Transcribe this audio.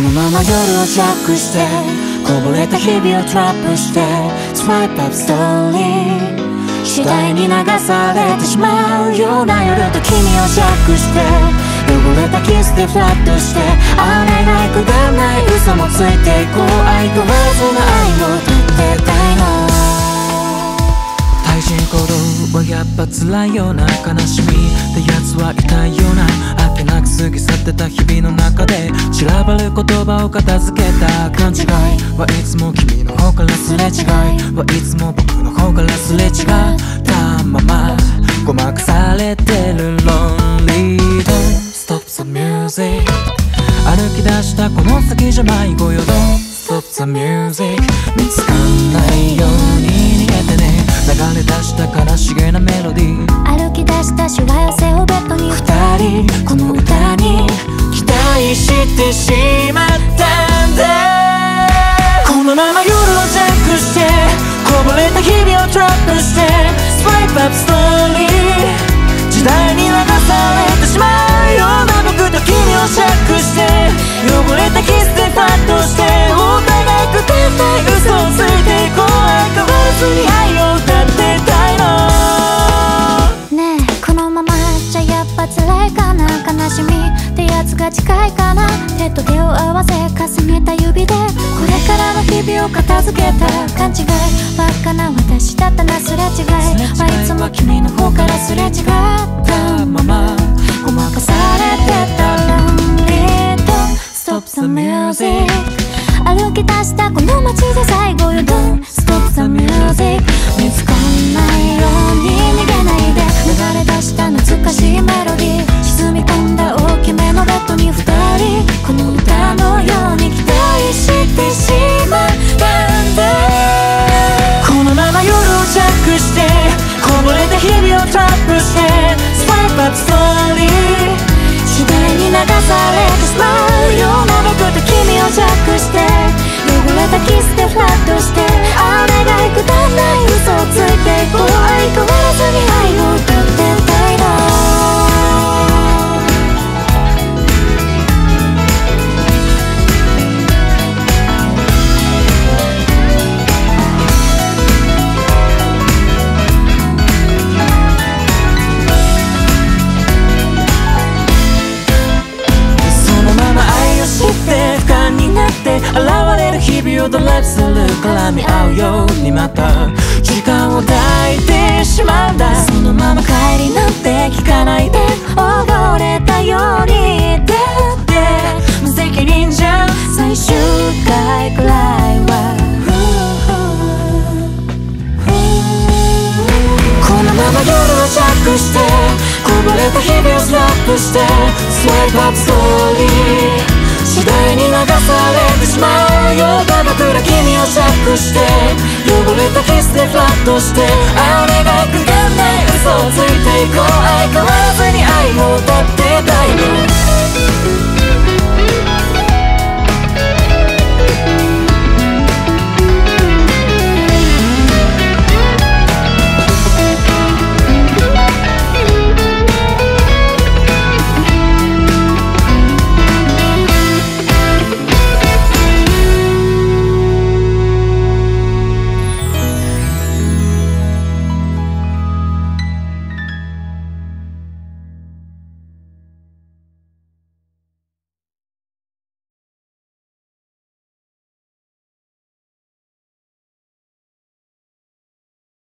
のまま夜をジャックしてこぼれた日々をトラップしてスワイプアップストーリー。次第に流されてしまうような夜と君をジャックして汚れたキスでフラットして雨がくだらない嘘もついていこう。愛変わずの愛を立ってたいの。対人行動はやっぱ辛いような悲しみってやつは痛いようなあっけなく過ぎ去ってた日々の中で散らばる言葉を片付けた勘違い。はいつも君の方からすれ違い。はいつも僕の方からすれ違ったままごまかされてる Lonely Don't stop the music 歩き出したこの先じゃ迷子よ。Don't stop the music 見つかんないように逃げてね。流れ出した悲しげなメロディー。歩き出したしわ寄せをベッドこぼれた日々をトラップしてスワイプアップストーリー時代に流されが近いかな手と手を合わせ重ねた指でこれからの日々を片付けた勘違いバカな私だったなすれ違いはいつも君の方からすれ違ったままごまかされてた。Lonely stop the music 歩き出したこの街で最後よ Don't 日々をドライブする絡み合うようにまた。時間を抱いてしまうんだそのまま帰りなんて聞かないで溺れた。ようにだって無責任じゃん最終回くらいはこのまま夜をジャックしてこぼれた日々をスラップしてスワイプアップストーリー次第に流されてしまうような僕ら君をジャックして。汚れたキスでフラットして。雨がくがんない嘘をついていこう。相変わらずに愛を歌って。